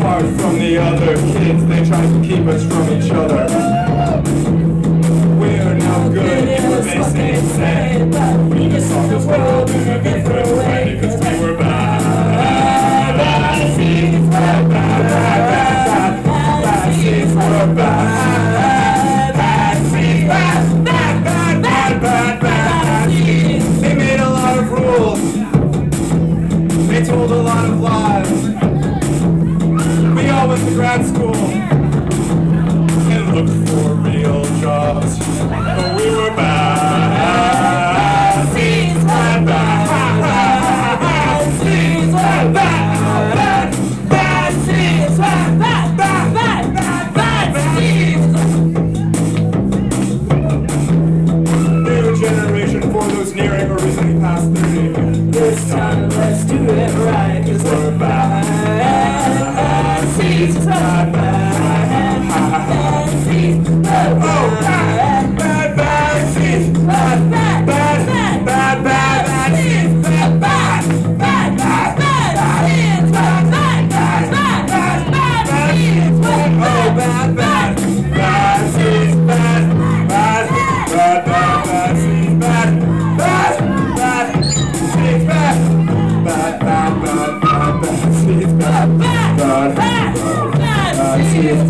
the other kids, they tried to keep us from each other. We are now good, you were basically sad. We just saw this world in a different way, because we were bad. Bad seeds, bad, bad, bad, bad, bad, bad seeds, were bad. Bad seeds, bad, bad, bad, bad, bad, bad seeds. They made a lot of rules. They told a lot of lies. Went to grad school Okay.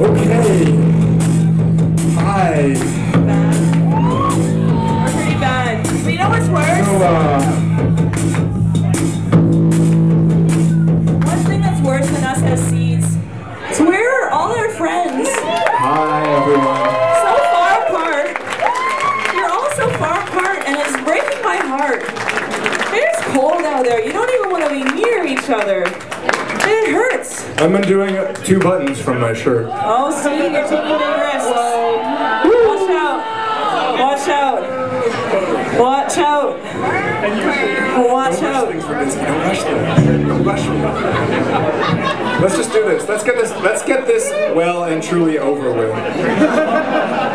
Okay. Hi. We're pretty bad. But you know what's worse? So, uh, One thing that's worse than us seeds is where are all our friends? hi everyone. So far apart. You're all so far apart and it's breaking my heart. It's cold out there. You don't even want to be near each other. It hurts. I'm undoing two buttons from my shirt. Oh, see, you're taking big risks. Watch out. Watch out. Watch out. Watch out. Don't rush them. Don't rush. Let's just do this. Let's get this. Let's get this well and truly over with.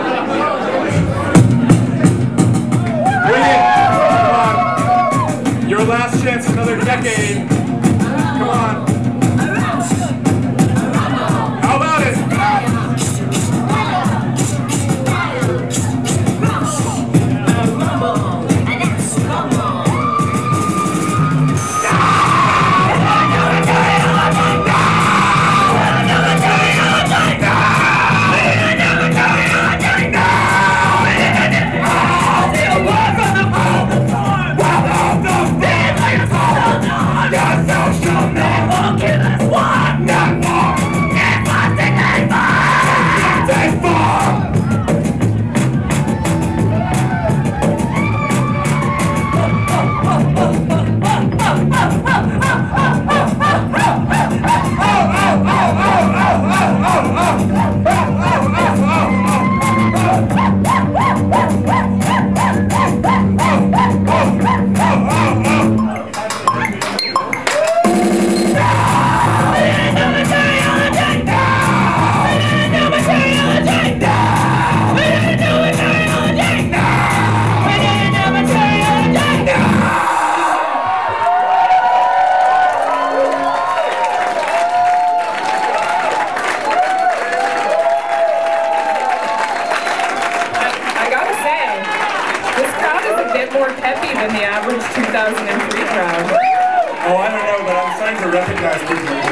Bit more peppy than the average 2003 crowd. Oh, I don't know, but I'm starting to recognize people.